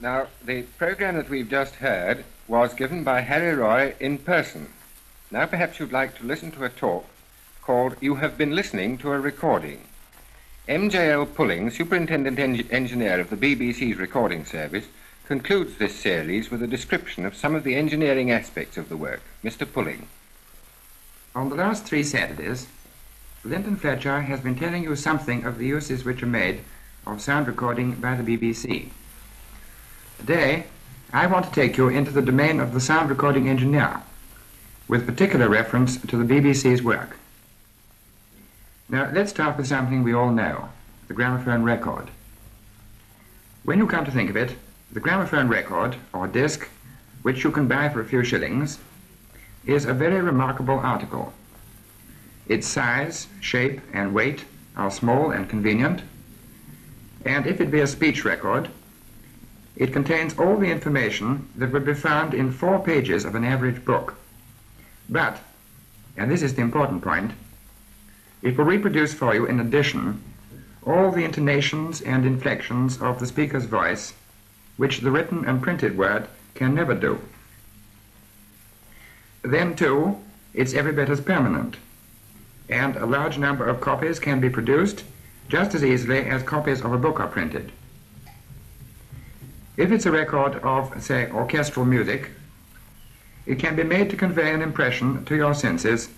Now, the program that we've just heard was given by Harry Roy in person. Now, perhaps you'd like to listen to a talk called You Have Been Listening to a Recording. MJL Pulling, Superintendent Eng- Engineer of the BBC's recording service, concludes this series with a description of some of the engineering aspects of the work. Mr. Pulling. On the last three Saturdays, Linton Fletcher has been telling you something of the uses which are made of sound recording by the BBC. Today, I want to take you into the domain of the sound recording engineer, with particular reference to the BBC's work. Now, let's start with something we all know, the gramophone record. When you come to think of it, the gramophone record, or disc, which you can buy for a few shillings, is a very remarkable article. Its size, shape, and weight are small and convenient, and if it be a speech record, it contains all the information that would be found in four pages of an average book. But, and this is the important point, it will reproduce for you in addition all the intonations and inflections of the speaker's voice, which the written and printed word can never do. Then, too, it's every bit as permanent, and a large number of copies can be produced just as easily as copies of a book are printed. If it's a record of, say, orchestral music, it can be made to convey an impression to your senses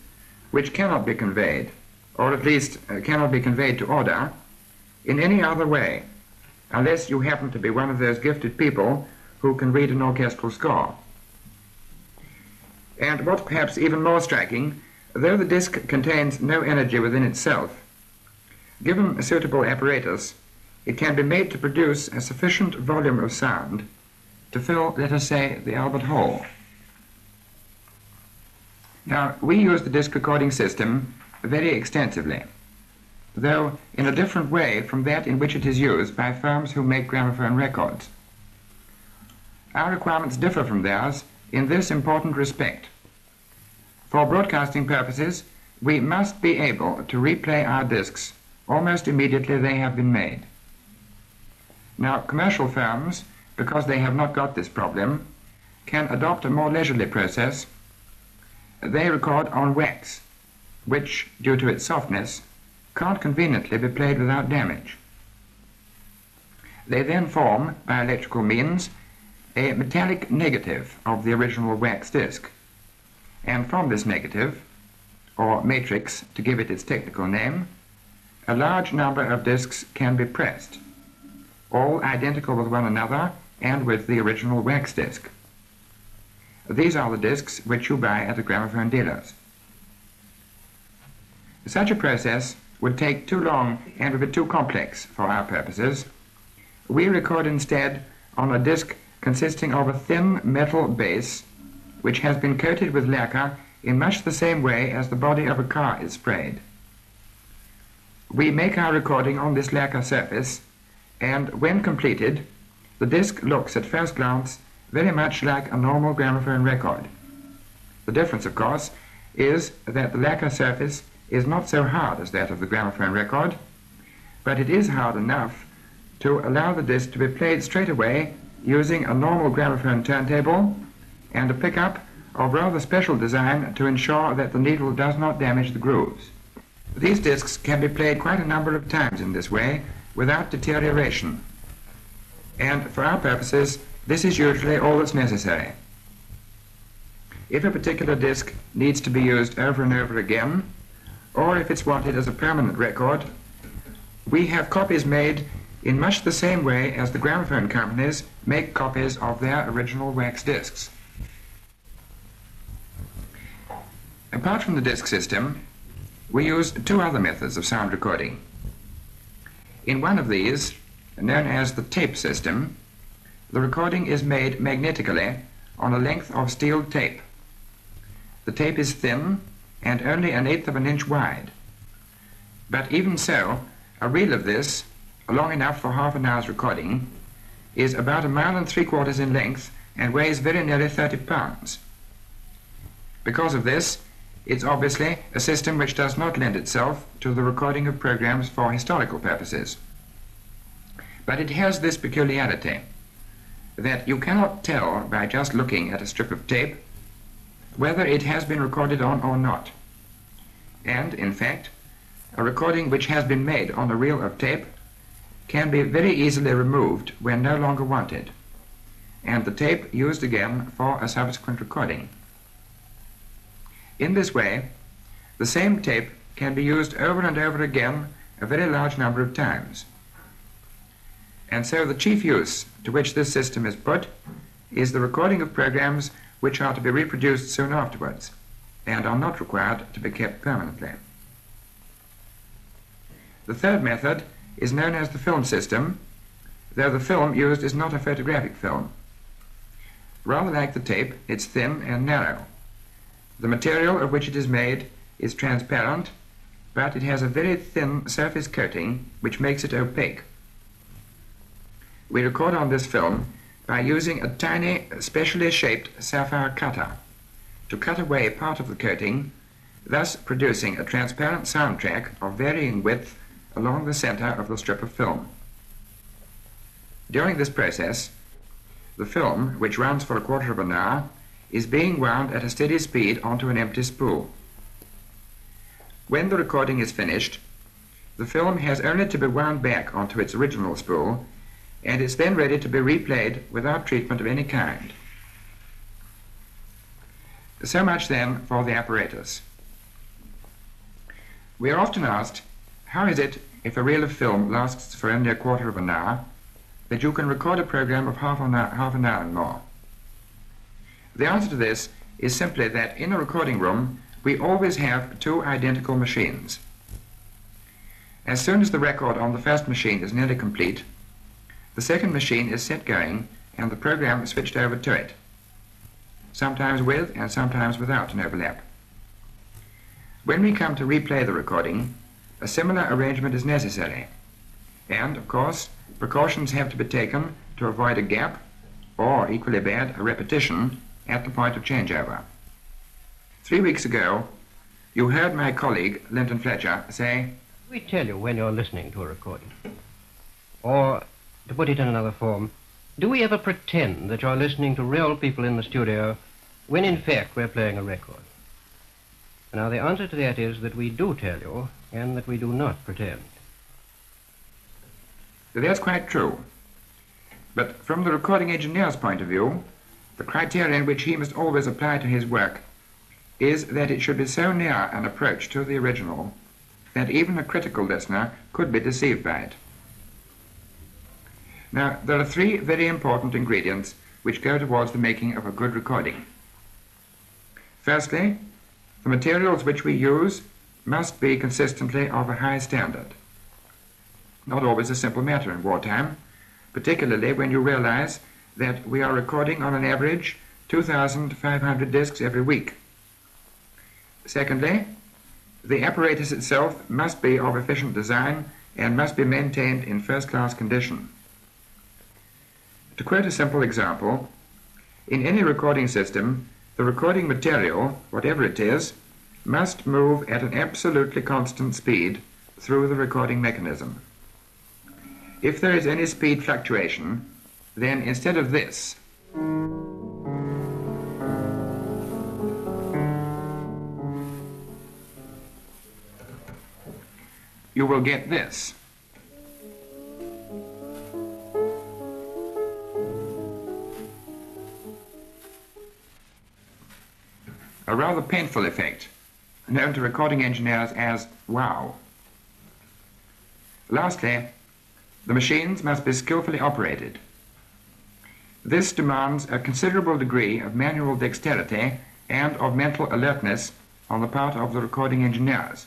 which cannot be conveyed, or at least uh, cannot be conveyed to order, in any other way, unless you happen to be one of those gifted people who can read an orchestral score. And what's perhaps even more striking, though the disc contains no energy within itself, given a suitable apparatus, it can be made to produce a sufficient volume of sound to fill, let us say, the Albert Hall. Now, we use the disc recording system very extensively, though in a different way from that in which it is used by firms who make gramophone records. Our requirements differ from theirs in this important respect. For broadcasting purposes, we must be able to replay our discs almost immediately they have been made. Now, commercial firms, because they have not got this problem, can adopt a more leisurely process. They record on wax, which, due to its softness, can't conveniently be played without damage. They then form, by electrical means, a metallic negative of the original wax disc. And from this negative, or matrix to give it its technical name, a large number of discs can be pressed, all identical with one another and with the original wax disc. These are the discs which you buy at the gramophone dealers. Such a process would take too long and would be too complex for our purposes. We record instead on a disc consisting of a thin metal base which has been coated with lacquer in much the same way as the body of a car is sprayed. We make our recording on this lacquer surface, and when completed, the disc looks at first glance very much like a normal gramophone record. The difference, of course, is that the lacquer surface is not so hard as that of the gramophone record, but it is hard enough to allow the disc to be played straight away using a normal gramophone turntable and a pickup of rather special design to ensure that the needle does not damage the grooves. These discs can be played quite a number of times in this way without deterioration. And for our purposes, this is usually all that's necessary. If a particular disc needs to be used over and over again, or if it's wanted as a permanent record, we have copies made in much the same way as the gramophone companies make copies of their original wax discs. Apart from the disc system, we use two other methods of sound recording. In one of these, known as the tape system, the recording is made magnetically on a length of steel tape. The tape is thin and only an eighth of an inch wide. But even so, a reel of this, long enough for half an hour's recording, is about a mile and three quarters in length and weighs very nearly 30 pounds. Because of this, it's obviously a system which does not lend itself to the recording of programs for historical purposes. But it has this peculiarity. that you cannot tell by just looking at a strip of tape whether it has been recorded on or not. And, in fact, a recording which has been made on a reel of tape can be very easily removed when no longer wanted, and the tape used again for a subsequent recording. In this way, the same tape can be used over and over again a very large number of times. And so the chief use to which this system is put is the recording of programs which are to be reproduced soon afterwards and are not required to be kept permanently. The third method is known as the film system, though the film used is not a photographic film. Rather like the tape, it's thin and narrow. The material of which it is made is transparent, but it has a very thin surface coating which makes it opaque. We record on this film by using a tiny, specially shaped sapphire cutter to cut away part of the coating, thus producing a transparent soundtrack of varying width along the center of the strip of film. During this process, the film, which runs for a quarter of an hour, is being wound at a steady speed onto an empty spool. When the recording is finished, the film has only to be wound back onto its original spool and is then ready to be replayed without treatment of any kind. So much then for the apparatus. We are often asked, how is it, if a reel of film lasts for only a quarter of an hour, that you can record a program of half an hour, half an hour and more? The answer to this is simply that in a recording room, we always have two identical machines. As soon as the record on the first machine is nearly complete, the second machine is set going and the program is switched over to it, sometimes with and sometimes without an overlap. When we come to replay the recording, a similar arrangement is necessary, and, of course, precautions have to be taken to avoid a gap, or, equally bad, a repetition at the point of changeover. Three weeks ago, you heard my colleague, Linton Fletcher, say, We tell you when you're listening to a recording. Or to put it in another form, do we ever pretend that you're listening to real people in the studio when in fact we're playing a record? Now the answer to that is that we do tell you and that we do not pretend. That's quite true. But from the recording engineer's point of view, the criterion which he must always apply to his work is that it should be so near an approach to the original that even a critical listener could be deceived by it. Now, there are three very important ingredients which go towards the making of a good recording. Firstly, the materials which we use must be consistently of a high standard. Not always a simple matter in wartime, particularly when you realize that we are recording on an average 2,500 discs every week. Secondly, the apparatus itself must be of efficient design and must be maintained in first-class condition. To quote a simple example, in any recording system, the recording material, whatever it is, must move at an absolutely constant speed through the recording mechanism. If there is any speed fluctuation, then instead of this, you will get this. a rather painful effect, known to recording engineers as wow. Lastly, the machines must be skillfully operated. This demands a considerable degree of manual dexterity and of mental alertness on the part of the recording engineers.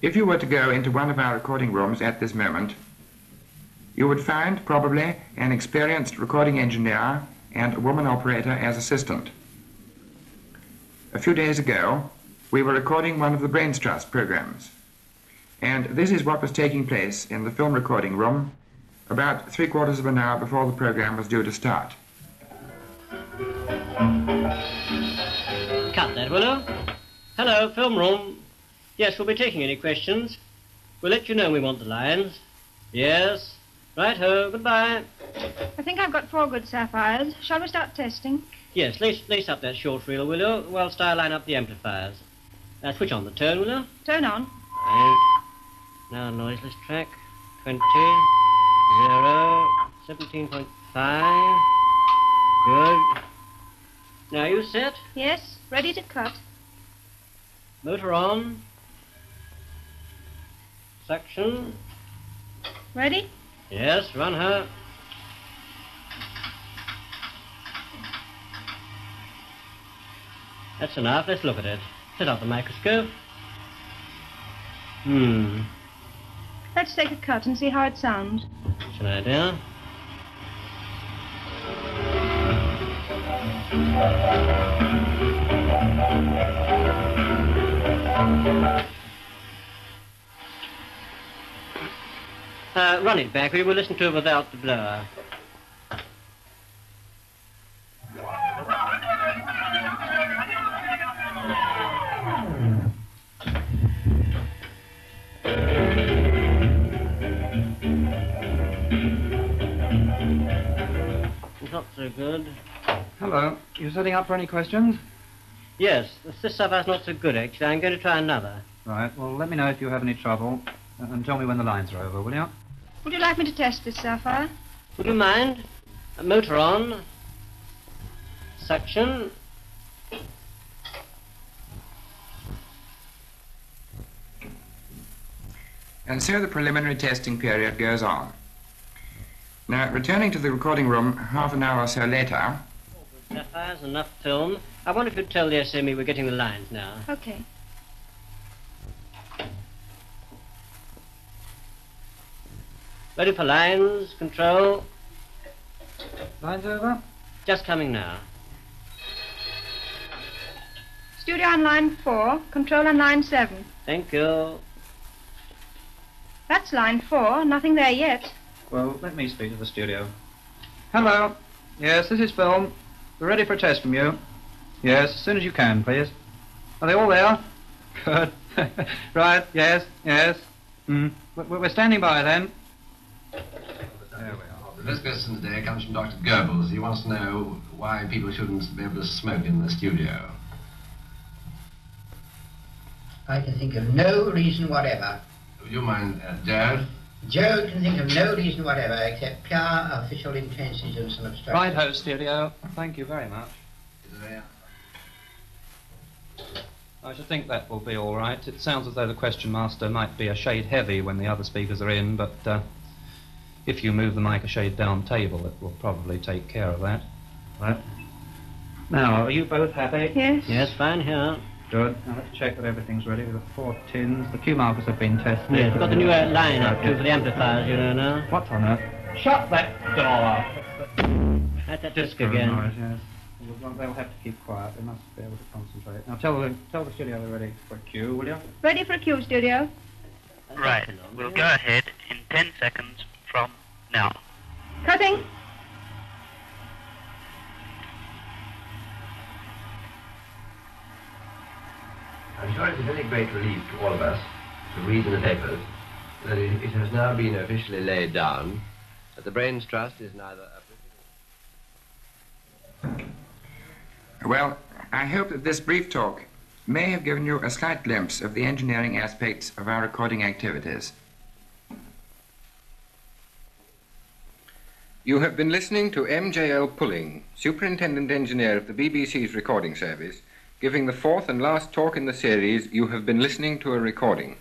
If you were to go into one of our recording rooms at this moment, you would find probably an experienced recording engineer and a woman operator as assistant. A few days ago, we were recording one of the Brains Trust programs. And this is what was taking place in the film recording room about three quarters of an hour before the program was due to start. Cut that, will you? Hello, film room. Yes, we'll be taking any questions. We'll let you know we want the lines. Yes. Right ho, goodbye. I think I've got four good sapphires. Shall we start testing? Yes, lace, lace up that short reel, will you? Whilst I line up the amplifiers. Uh, switch on the tone, will you? Turn on. Right. Now, noiseless track. 20, 0, 17.5. Good. Now, you set? Yes, ready to cut. Motor on. Suction. Ready? Yes, run her. That's enough. Let's look at it. Set up the microscope. Hmm. Let's take a cut and see how it sounds. That's an idea. Uh, run it back. We will listen to it without the blower. So good. Hello. You setting up for any questions? Yes, this sapphire's not so good, actually. I'm going to try another. Right. Well, let me know if you have any trouble, uh, and tell me when the lines are over, will you? Would you like me to test this sapphire? Would you mind? A motor on. Suction. And so the preliminary testing period goes on. Now, returning to the recording room half an hour or so later, Sapphires, enough film. I wonder if you'd tell the SME we're getting the lines now. Okay. Ready for lines, control. Lines over? Just coming now. Studio on line four, control on line seven. Thank you. That's line four, nothing there yet. Well, let me speak to the studio. Hello. Yes, this is film. We're ready for a test from you. Yes, as soon as you can, please. Are they all there? Good. right, yes, yes. Mm. We're we're standing by then. There we are. The first question today comes from Dr. Goebbels. He wants to know why people shouldn't be able to smoke in the studio. I can think of no reason whatever. Would you mind, uh, Joad? Joad can think of no reason whatever except pure official intransigence and obstruction. Right ho, studio. Thank you very much. Is there- I should think that will be all right. It sounds as though the question master might be a shade heavy when the other speakers are in, but uh, if you move the mic a shade down table, it will probably take care of that. Right. Now, are you both happy? Yes? Yes, fine here. Good. Now let's check that everything's ready. We've got four tins. The Q markers have been tested. Yes, we've got the new uh, line up too for the amplifiers, you know now. What on earth? Shut that door! That's that disc again. noise, yes. Well, They'll have to keep quiet. They must be able to concentrate. Now tell the tell the studio they're ready for a cue, will you? Ready for a cue, studio. Right. We'll go ahead in 10 seconds from now. Cutting. Sure it's a very great relief to all of us to read in the papers that it, it has now been officially laid down that the Brains Trust is neither a well, I hope that this brief talk may have given you a slight glimpse of the engineering aspects of our recording activities. You have been listening to M.J.L. Pulling, Superintendent Engineer of the BBC's Recording Service, giving the fourth and last talk in the series, You Have Been Listening to a Recording.